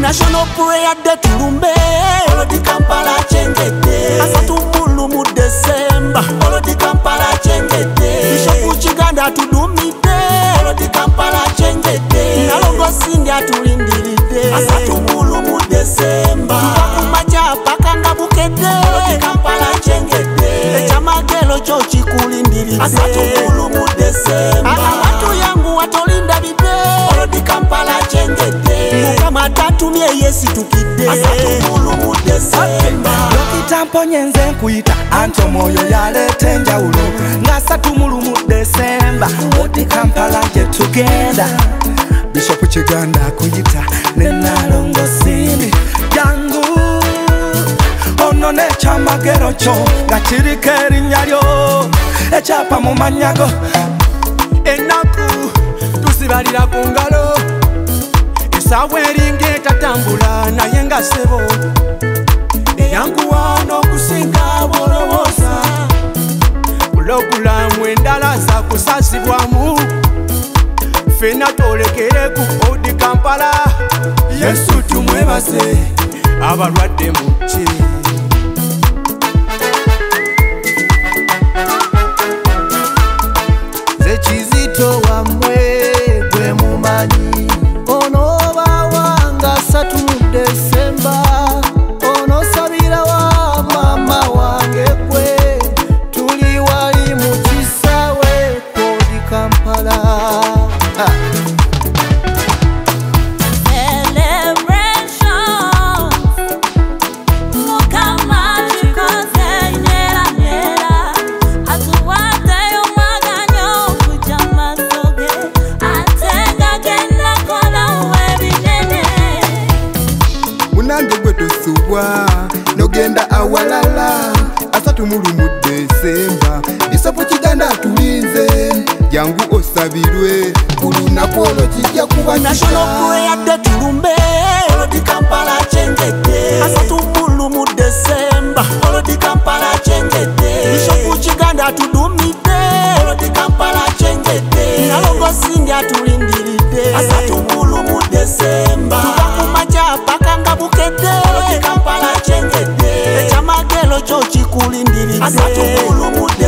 nationopoeya de tulumbe olodikampala cengete asatu kilo chochi kulindirize asatukulu mu desemba abantu yangu watolinda bibe olodi kampala chengete mukama tatumye yesitukidde asatukulu mu desemba yokitamponye nze nkuyita anti omwoyo yaleeta enjawulo nga satumulu mu desemba odi kampala gyetugenda bishopu kiganda akuyita nenaa magero cho gachirika erinnya lyo ekyapa mu manyago ennaku tusibalira ku ngalo esaawa eringa etatambula naye nga sebo eyankuwaana okusinga bwolowooza pulogulaamu endala za kusasibwamu fena twolekere ku odi kampala yesu tumwebase abalwadde mu kiri chizito wa mwa mudesemba ndisapochidanda tuinze yangu osavirwe kulunaku olo chija kuva nashonokueyade tulumbe olodikampala chengete asatumbulu mudesemba olodikampala chengete isokuchiganda tudumide olodikampala chengete nalongosindya tulindiride asatumbulu mudesemba tuvakumacapakanga bukete olodikampala chengete echamagelo chochikulin Hasta tu culo,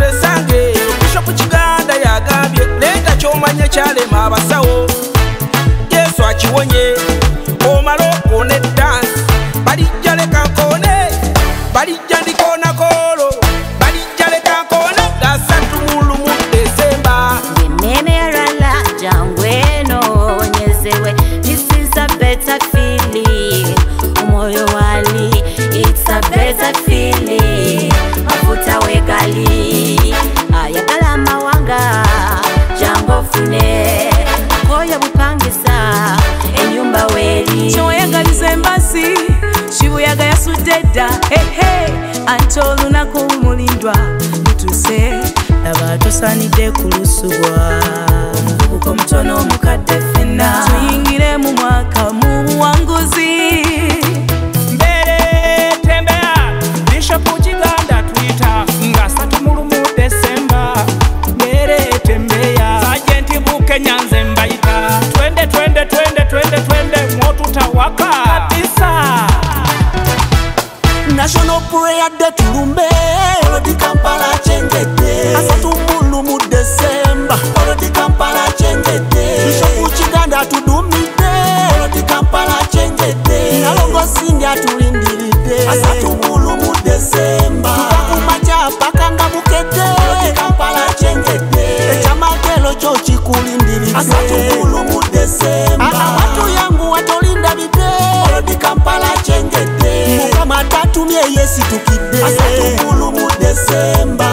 bakyalema abasawo yesu akiwonye omala okwona eddaani dda ehe ate olunaku omulindwa mutuse laba tusanidde kulusubwa omuvubuka omutono omukadde fena tuyingire mu mwaka mu buwanguzi mbere tembea bishopu tulumbe polodi kampala cengete asatumbulu mu desemba polodi kampala cengete susoku chiganda tudumide polodi kampala cengete nalongo sindi atulindilide asatumbulu mu desemba tukakumaca pakanga bukete polodi kampala cengete eca makelo co cikulindilide asatumbulu mu desemba awatu yangu watolinda bide polodi kampala cengete mukama tatumie yesi tukide asatu mulu mu desemba